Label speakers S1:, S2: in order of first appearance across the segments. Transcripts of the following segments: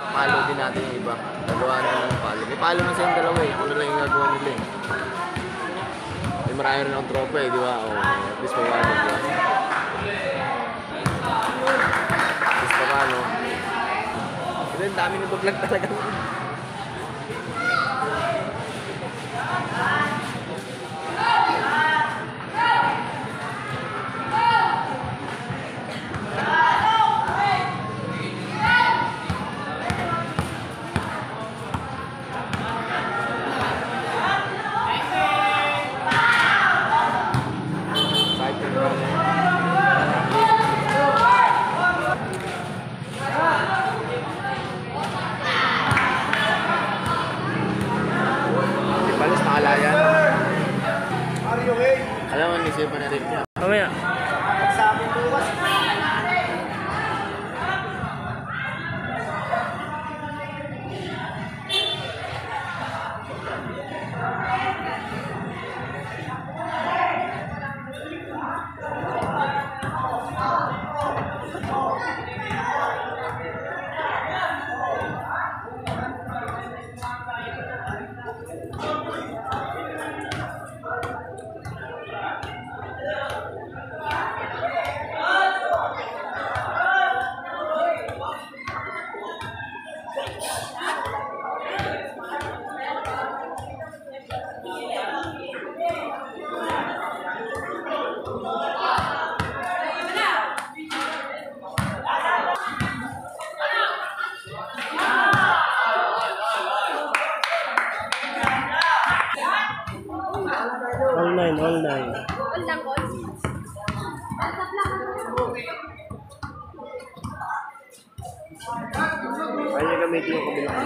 S1: Palo din natin yung iba. Gagawa na ng palo. May palo na silang dalawa eh. Ano lang yung gagawa nila eh. May marami rin akong tropa eh, di ba? O, at least pa paano, di ba? At least pa paano. Ang dami vlog talaga. Alam mo, nisipan na
S2: All nine, all nine.
S3: All lang, all.
S1: Kaya gamitin yung kabilang.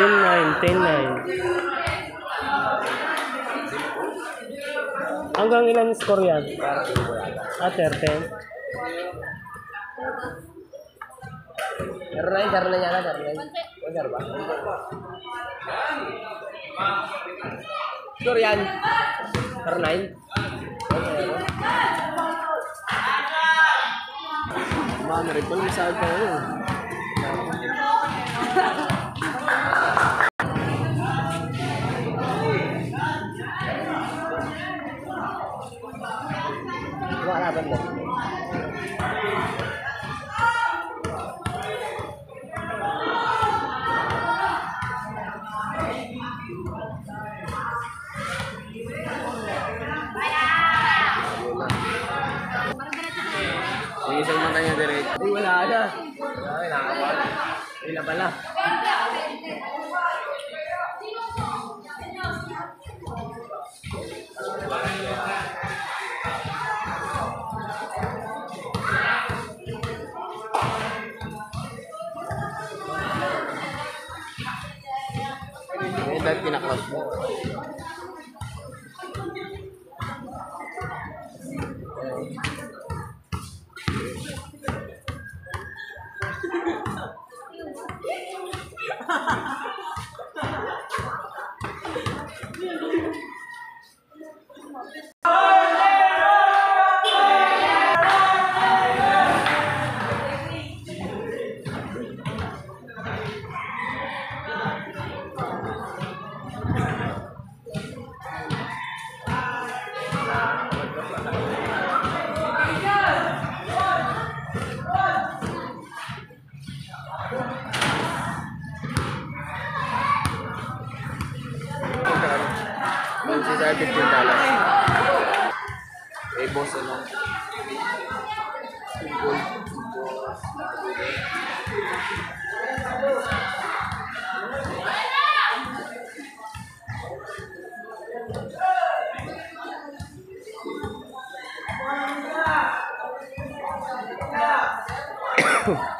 S2: Ten nine, ten nine. Hanggang ilan score yan? Ah, 13.
S1: Pero na yun, na yan, na yun. Daro ba? Sure yan. Na rin pala, masabi pa yun. Wala ba mo? Yung isang mata niya direct. Ay, wala na. Ay, nakakawal. Ay, na pala. Kinaklas mo. ay $15. Eh, boss, ano? Simple. Simple.